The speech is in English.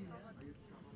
Yeah.